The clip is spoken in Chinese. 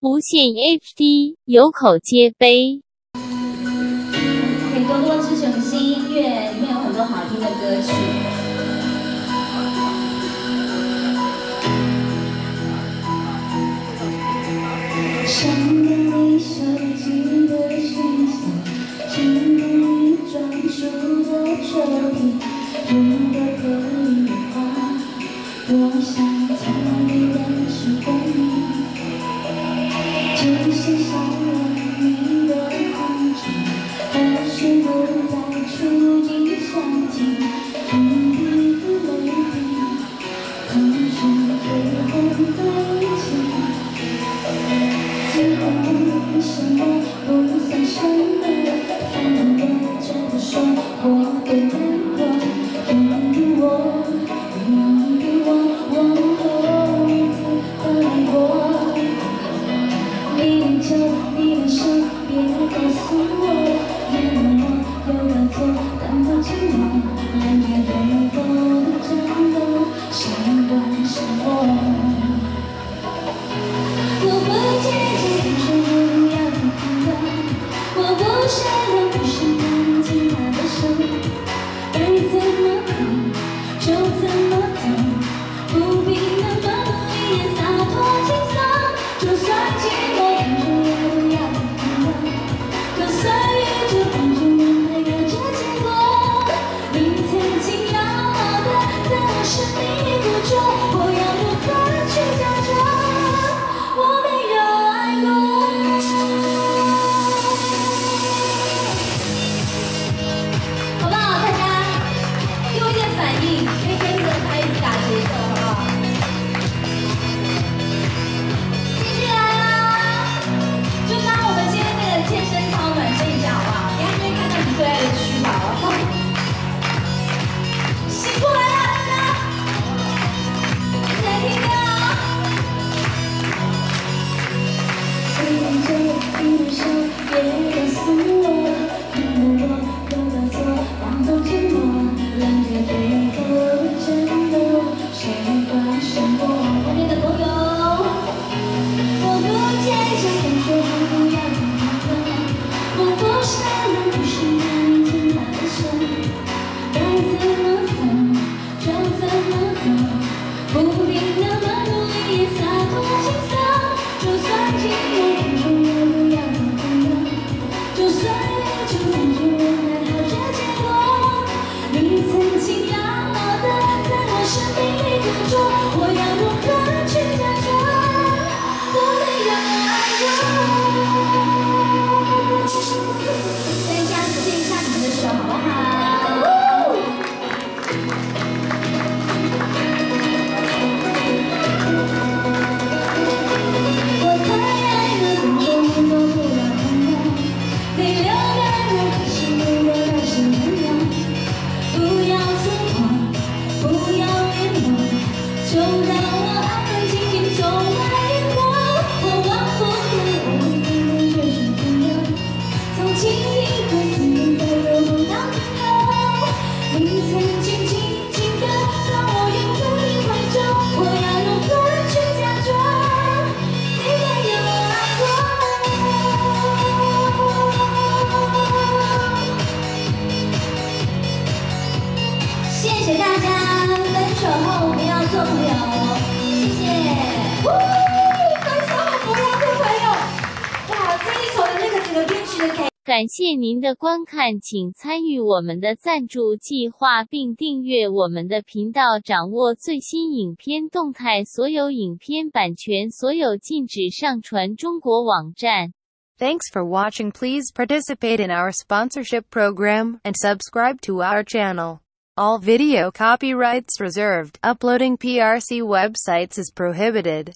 无限 HD，有口皆碑。可以多多支持新音乐，里面有很多好听的歌曲。想给你收集的讯息，装进专属的抽屉，如果可以的话，我想。谁善不有什么用牵她的手该怎么走就怎么走不必那么努力也洒脱轻松。就算奇说我要感谢您的观看，请参与我们的赞助计划并订阅我们的频道，掌握最新影片动态。所有影片版权所有，禁止上传中国网站。Thanks for watching. Please participate in our sponsorship program and subscribe to our channel. All video copyrights reserved. Uploading PRC websites is prohibited.